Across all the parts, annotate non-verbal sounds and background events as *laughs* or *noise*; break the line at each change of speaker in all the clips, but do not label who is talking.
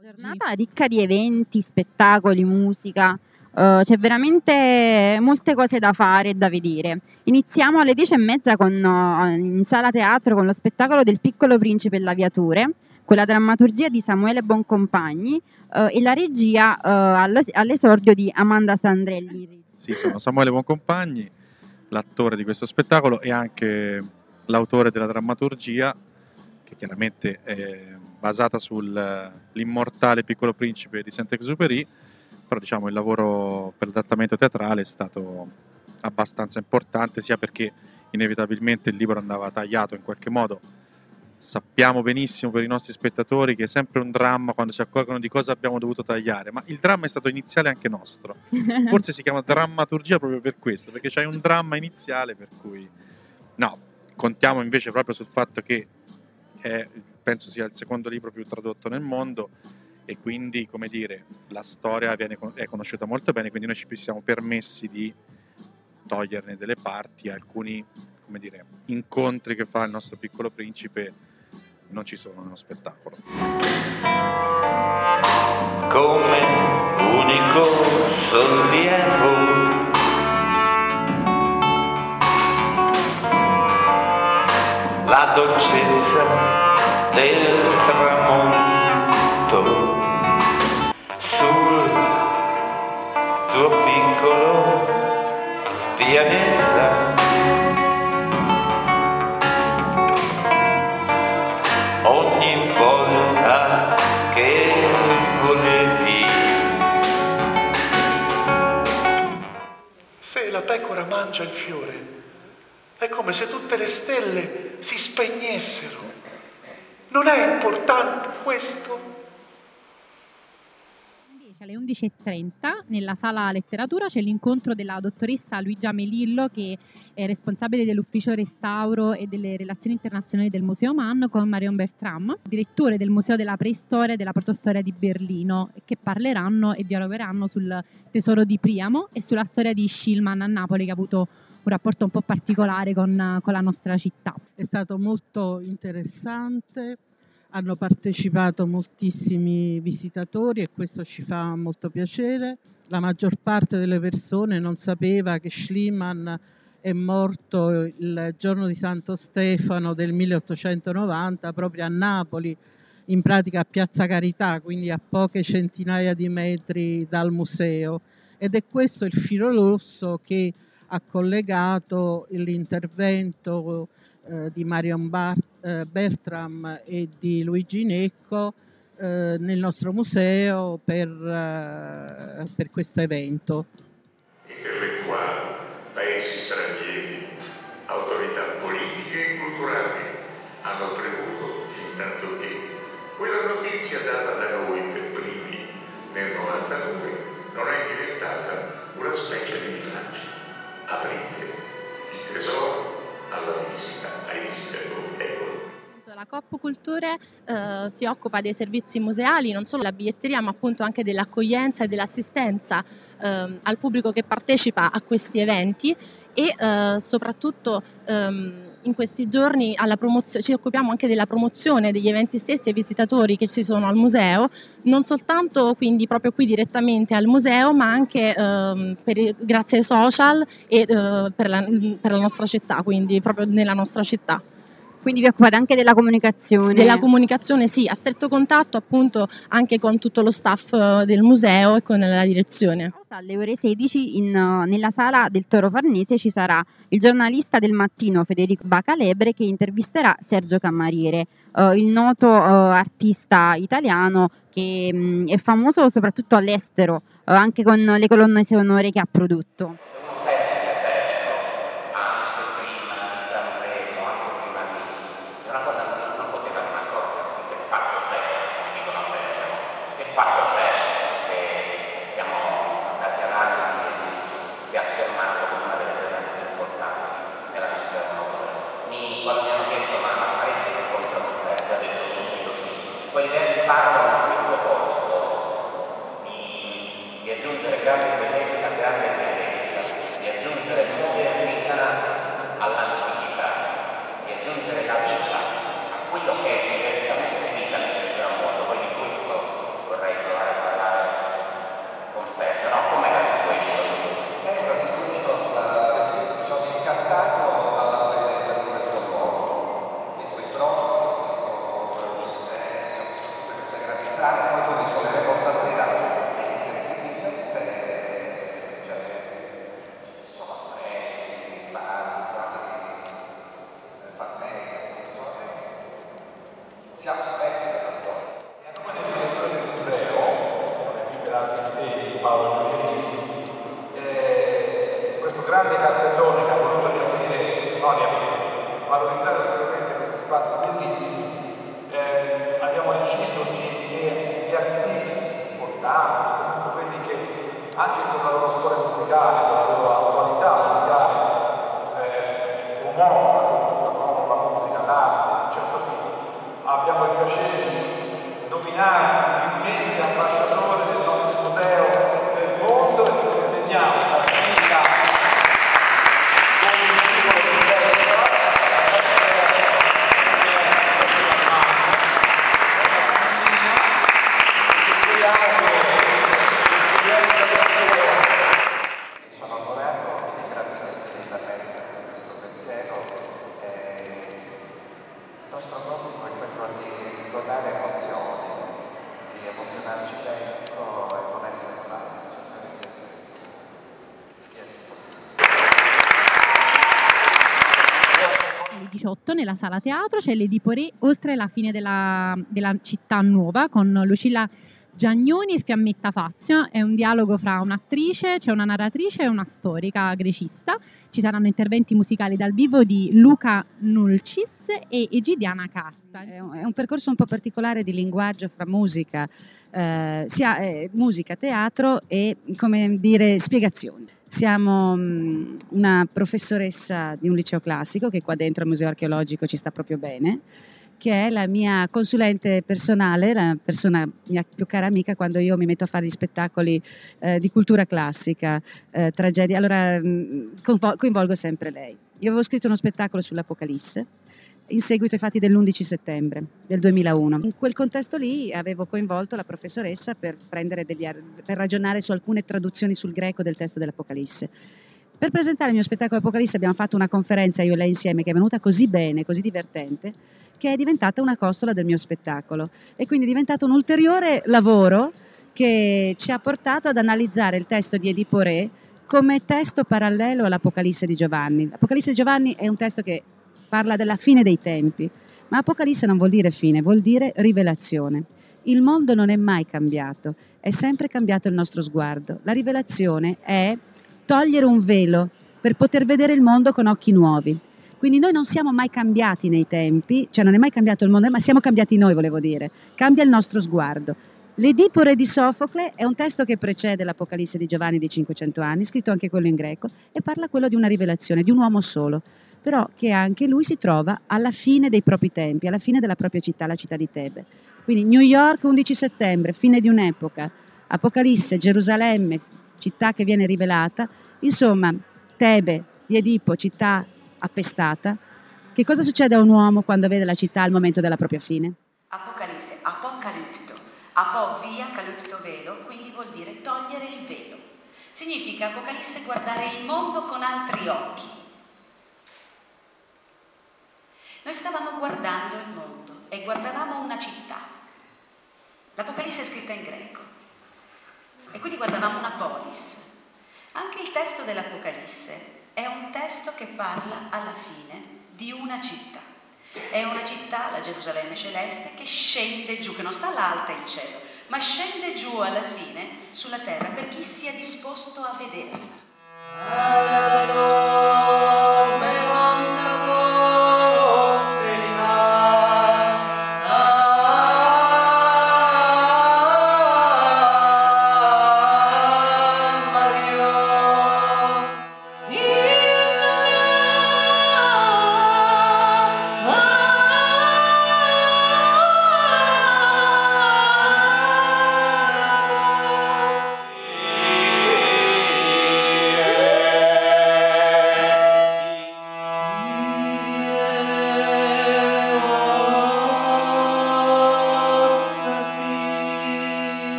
Giornata ricca di eventi, spettacoli, musica, eh, c'è veramente molte cose da fare e da vedere. Iniziamo alle 10 e mezza con, eh, in sala teatro con lo spettacolo del Piccolo Principe e l'Aviatore, con la drammaturgia di Samuele Boncompagni eh, e la regia all'esordio di Amanda Sandrelli.
Sì, sono Samuele Boncompagni, l'attore di questo spettacolo e anche l'autore della drammaturgia che chiaramente è basata sull'immortale Piccolo Principe di Saint-Exupéry, però diciamo il lavoro per l'adattamento teatrale è stato abbastanza importante sia perché inevitabilmente il libro andava tagliato in qualche modo. Sappiamo benissimo per i nostri spettatori che è sempre un dramma quando si accorgono di cosa abbiamo dovuto tagliare, ma il dramma è stato iniziale anche nostro. *laughs* Forse si chiama drammaturgia proprio per questo, perché c'è un dramma iniziale per cui no, contiamo invece proprio sul fatto che è, penso sia il secondo libro più tradotto nel mondo e quindi, come dire, la storia viene, è conosciuta molto bene, quindi noi ci siamo permessi di toglierne delle parti, alcuni come dire, incontri che fa il nostro piccolo principe non ci sono nello spettacolo.
Come unico sollievo la dolcezza del tramonto sul tuo piccolo pianeta. Ogni volta che volevi.
Se la pecora mangia il fiore, è come se tutte le stelle si spegnessero. Non è importante questo?
alle 11.30 nella sala letteratura c'è l'incontro della dottoressa Luigia Melillo che è responsabile dell'ufficio restauro e delle relazioni internazionali del Museo Mann con Marion Bertram, direttore del Museo della Preistoria e della Protostoria di Berlino che parleranno e dialogheranno sul tesoro di Priamo e sulla storia di Schillman a Napoli che ha avuto un rapporto un po' particolare con, con la nostra città.
È stato molto interessante, hanno partecipato moltissimi visitatori e questo ci fa molto piacere. La maggior parte delle persone non sapeva che Schliemann è morto il giorno di Santo Stefano del 1890 proprio a Napoli, in pratica a Piazza Carità, quindi a poche centinaia di metri dal museo. Ed è questo il filo rosso che ha collegato l'intervento eh, di Marion Bart, eh, Bertram e di Luigi Necco eh, nel nostro museo per, eh, per questo evento.
Intellettuali, paesi stranieri, autorità politiche e culturali hanno premuto fin tanto che quella notizia data da noi per primi nel 99 non è diventata una specie di bilancia aprite il tesoro alla visita, ai visitatori.
La Coop Culture eh, si occupa dei servizi museali, non solo della biglietteria, ma appunto anche dell'accoglienza e dell'assistenza eh, al pubblico che partecipa a questi eventi e eh, soprattutto ehm, in questi giorni ci occupiamo anche della promozione degli eventi stessi ai visitatori che ci sono al museo, non soltanto quindi proprio qui direttamente al museo, ma anche ehm, per, grazie ai social e eh, per, la, per la nostra città, quindi proprio nella nostra città.
Quindi vi occupate anche della comunicazione?
Della comunicazione sì, a stretto contatto appunto anche con tutto lo staff eh, del museo e con la direzione.
Alle ore 16 in, nella sala del Toro Farnese ci sarà il giornalista del mattino Federico Bacalebre che intervisterà Sergio Cammariere, eh, il noto eh, artista italiano che mh, mm, è famoso soprattutto all'estero, eh, anche con le colonne sonore che ha prodotto.
Importanti, comunque quelli che anche con la loro storia musicale, con la loro attualità musicale, eh, promuovono promuovono la musica, l'arte certo abbiamo il piacere di nominarti umilmente ambasciatore del nostro museo del mondo e ti consegniamo la sfida con il simbolo di destra,
Sono onorato e ringrazio infinitamente per questo pensiero. Eh, il nostro compito è quello di donare emozioni, di emozionarci dentro e non essere falsi, cercare di essere schietti possibile.
alle 18 nella sala teatro c'è l'Ediporé oltre la fine della, della città nuova con Lucilla Giagnoni e Fiammetta Fazio. È un dialogo fra un'attrice, c'è una narratrice e una storica grecista. Ci saranno interventi musicali dal vivo di Luca Nulcis e Egidiana Carta.
È un, percorso un po' particolare di linguaggio fra musica, eh, sia eh, musica, teatro e come dire spiegazioni. Siamo mh, una professoressa di un liceo classico che qua dentro al Museo Archeologico ci sta proprio bene, che è la mia consulente personale, la persona mia più cara amica quando io mi metto a fare gli spettacoli eh, di cultura classica, eh, tragedie. Allora coinvol- coinvolgo sempre lei. Io avevo scritto uno spettacolo sull'Apocalisse in seguito ai fatti dell'11 settembre del 2001. In quel contesto lì avevo coinvolto la professoressa per, degli per ragionare su alcune traduzioni sul greco del testo dell'Apocalisse. Per presentare il mio spettacolo Apocalisse abbiamo fatto una conferenza io e lei insieme che è venuta così bene, così divertente, che è diventata una costola del mio spettacolo e quindi è diventato un ulteriore lavoro che ci ha portato ad analizzare il testo di Edipo Re come testo parallelo all'Apocalisse di Giovanni. L'Apocalisse di Giovanni è un testo che parla della fine dei tempi, ma Apocalisse non vuol dire fine, vuol dire rivelazione. Il mondo non è mai cambiato, è sempre cambiato il nostro sguardo. La rivelazione è togliere un velo per poter vedere il mondo con occhi nuovi. Quindi noi non siamo mai cambiati nei tempi, cioè non è mai cambiato il mondo, ma siamo cambiati noi, volevo dire. Cambia il nostro sguardo. L'Edipore di Sofocle è un testo che precede l'Apocalisse di Giovanni di 500 anni, scritto anche quello in greco, e parla quello di una rivelazione, di un uomo solo, però che anche lui si trova alla fine dei propri tempi, alla fine della propria città, la città di Tebe. Quindi New York 11 settembre, fine di un'epoca, Apocalisse, Gerusalemme, città che viene rivelata, insomma Tebe di Edipo, città appestata. Che cosa succede a un uomo quando vede la città al momento della propria fine?
Apocalisse, apocalipto, apo via, calipto velo, quindi vuol dire togliere il velo. Significa Apocalisse guardare il mondo con altri occhi. Noi stavamo guardando il mondo e guardavamo una città. L'Apocalisse è scritta in greco e quindi guardavamo una polis. Anche il testo dell'Apocalisse è un testo che parla alla fine di una città. È una città, la Gerusalemme celeste, che scende giù, che non sta all'alta in cielo, ma scende giù alla fine sulla terra per chi sia disposto a vederla.
Vogliamo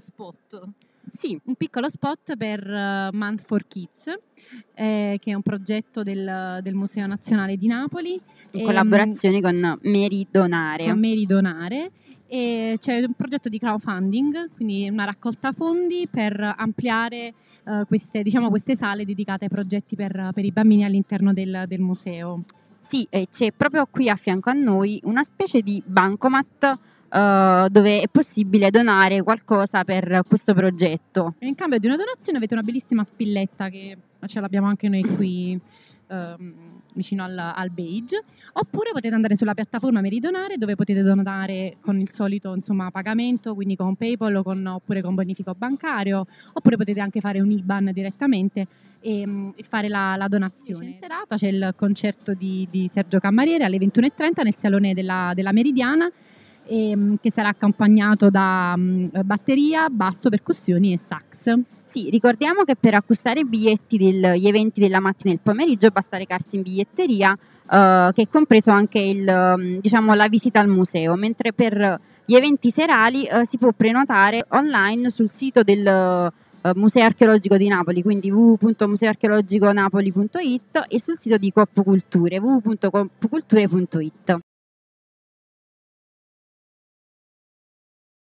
spot. Sì, un piccolo spot per uh, Month for Kids, eh, che è un progetto del, del Museo Nazionale di Napoli.
In
Ehm,
collaborazione con Meridonare.
con Meridonare. E c'è un progetto di crowdfunding, quindi una raccolta fondi per ampliare eh, queste, diciamo, queste sale dedicate ai progetti per, per i bambini all'interno del, del museo.
Sì, eh, c'è proprio qui a fianco a noi una specie di bancomat eh, dove è possibile donare qualcosa per questo progetto.
In cambio di una donazione avete una bellissima spilletta che ce l'abbiamo anche noi qui ehm, vicino al, al beige, oppure potete andare sulla piattaforma Meridonare dove potete donare con il solito insomma, pagamento, quindi con PayPal o con, oppure con bonifico bancario, oppure potete anche fare un IBAN direttamente e, e fare la, la donazione. In serata c'è il concerto di, di Sergio Cammariere alle 21.30 nel salone della, della Meridiana e, che sarà accompagnato da um, batteria, basso, percussioni e sax.
Sì, ricordiamo che per acquistare i biglietti degli eventi della mattina e del pomeriggio basta recarsi in biglietteria, eh, che è compreso anche il, diciamo, la visita al museo, mentre per gli eventi serali eh, si può prenotare online sul sito del eh, Museo Archeologico di Napoli, quindi www.museoarcheologiconapoli.it e sul sito di Coop Culture.